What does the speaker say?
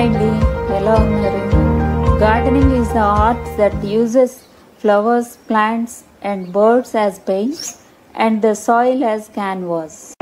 Hi hello Mary. Gardening is the art that uses flowers, plants and birds as paints, and the soil as canvas.